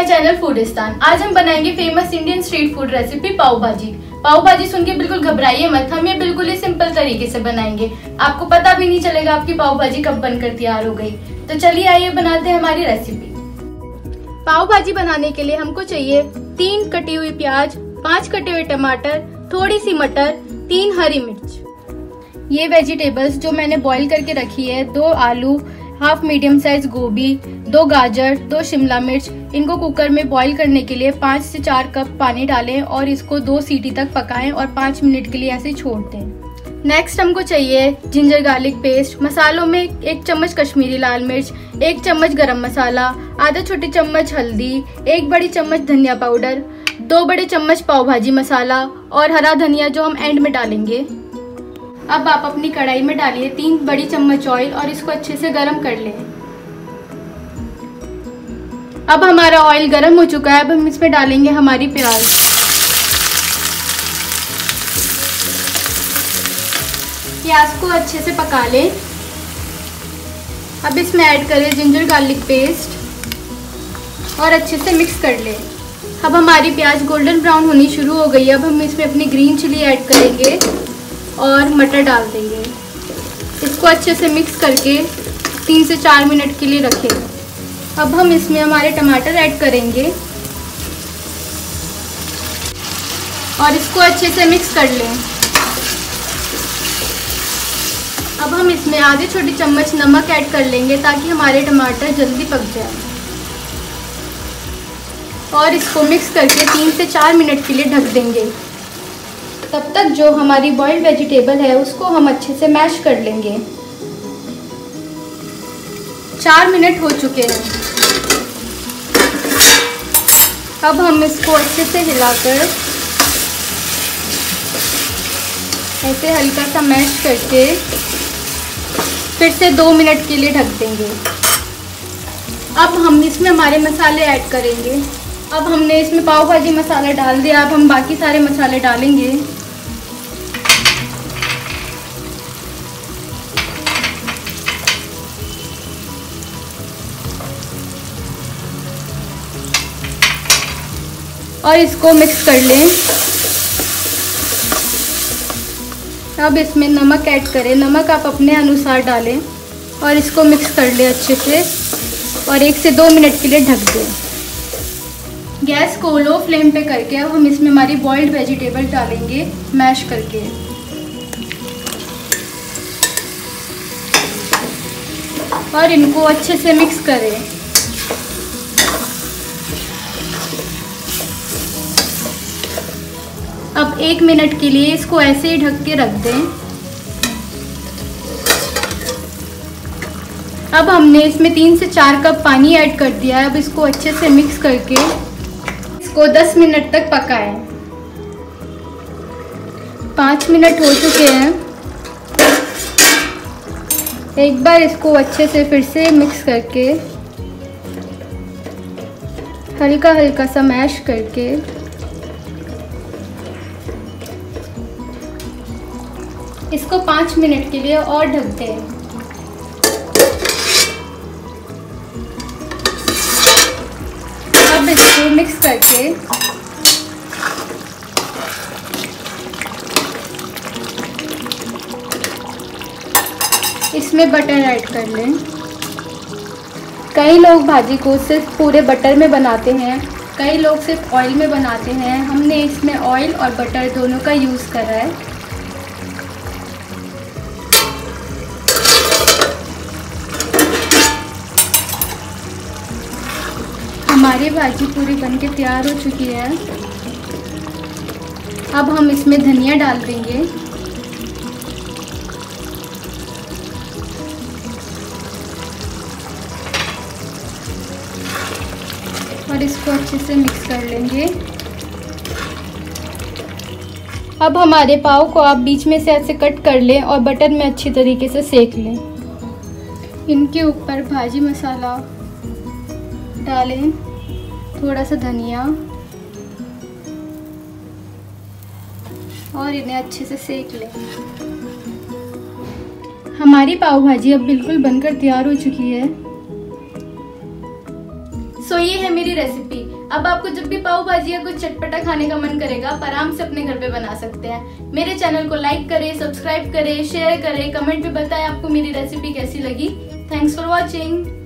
फूडिस्तान आज हम बनाएँगे famous Indian street food recipe pav bhaji. Pav bhaji सुन के बिल्कुल घबराइए मत, हम ये बिल्कुल ही सिंपल तरीके से बनाएँगे. आपको पता भी नहीं चलेगा आपकी पाव भाजी कब बनकर तैयार हो गई. तो चलिए आइए बनाते हैं हमारी रेसिपी पाव भाजी बनाने के लिए हमको चाहिए तीन कटी हुई प्याज, पाँच कटे हुए टमाटर, थोड़ी सी मटर, तीन हरी मिर्च. ये वेजिटेबल्स जो मैंने बॉईल करके रखी है, दो आलू हाफ़ मीडियम साइज़ गोभी, दो गाजर, दो शिमला मिर्च, इनको कुकर में बॉईल करने के लिए पाँच से चार कप पानी डालें और इसको दो सीटी तक पकाएँ और पाँच मिनट के लिए ऐसे छोड़ दें। नेक्स्ट हमको चाहिए जिंजर गार्लिक पेस्ट मसालों में एक चम्मच कश्मीरी लाल मिर्च, एक चम्मच गरम मसाला, आधा छोटी चम्मच हल्दी, एक बड़ी चम्मच धनिया पाउडर, दो बड़े चम्मच पाव भाजी मसाला और हरा धनिया जो हम एंड में डालेंगे। अब आप अपनी कढ़ाई में डालिए तीन बड़ी चम्मच ऑयल और इसको अच्छे से गर्म कर लें। अब हमारा ऑयल गर्म हो चुका है, अब हम इसमें डालेंगे हमारी प्याज। प्याज को अच्छे से पका लें। अब इसमें ऐड करें जिंजर गार्लिक पेस्ट और अच्छे से मिक्स कर लें। अब हमारी प्याज गोल्डन ब्राउन होनी शुरू हो गई है, अब हम इसमें अपनी ग्रीन चिली ऐड करेंगे। और मटर डाल देंगे। इसको अच्छे से मिक्स करके तीन से चार मिनट के लिए रखें। अब हम इसमें हमारे टमाटर ऐड करेंगे। और इसको अच्छे से मिक्स कर लें। अब हम इसमें आधे छोटी चम्मच नमक ऐड कर लेंगे ताकि हमारे टमाटर जल्दी पक जाए। और इसको मिक्स करके तीन से चार मिनट के लिए ढक देंगे। तब तक जो हमारी बॉइल्ड वेजिटेबल है, उसको हम अच्छे से मैश कर लेंगे। चार मिनट हो चुके हैं। अब हम इसको अच्छे से हिलाकर ऐसे हल्का सा मैश करके फिर से दो मिनट के लिए ढक देंगे। अब हम इसमें हमारे मसाले ऐड करेंगे। अब हमने इसमें पाव भाजी मसाला डाल दिया अब हम बाकी सारे मसाले डालेंगे। और इसको मिक्स कर लें। अब इसमें नमक ऐड करें। नमक आप अपने अनुसार डालें और इसको मिक्स कर लें अच्छे से और एक से दो मिनट के लिए ढक दें। गैस को लो फ्लेम पे करके अब हम इसमें हमारी बॉइल्ड वेजिटेबल डालेंगे मैश करके। और इनको अच्छे से मिक्स करें। अब एक मिनट के लिए इसको ऐसे ही ढक के रख दें। अब हमने इसमें तीन से चार कप पानी ऐड कर दिया है। अब इसको अच्छे से मिक्स करके इसको 10 मिनट तक पकाएँ। पाँच मिनट हो चुके हैं। एक बार इसको अच्छे से फिर से मिक्स करके हल्का हल्का सा मैश करके, इसको पाँच मिनट के लिए और ढक दें मिक्स करके इसमें बटर ऐड कर लें। कई लोग भाजी को सिर्फ़ पूरे बटर में बनाते हैं। कई लोग सिर्फ़ ऑयल में बनाते हैं। हमने इसमें ऑयल और बटर दोनों का यूज़ करा है। हमारी भाजी पूरी बनके तैयार हो चुकी है। अब हम इसमें धनिया डाल देंगे। और इसको अच्छे से मिक्स कर लेंगे। अब हमारे पाव को आप बीच में से ऐसे कट कर लें और बटर में अच्छी तरीके से सेक लें। इनके ऊपर भाजी मसाला डालें। थोड़ा सा धनिया। और इन्हें अच्छे से सेक लें। हमारी पाव भाजी अब बिल्कुल बनकर तैयार हो चुकी है। सो ये है मेरी रेसिपी अब आपको जब भी पाव भाजी या कुछ चटपटा खाने का मन करेगा, आप आराम से अपने घर पे बना सकते हैं। मेरे चैनल को लाइक करें सब्सक्राइब करें शेयर करें कमेंट में बताएँ आपको मेरी रेसिपी कैसी लगी। Thanks for watching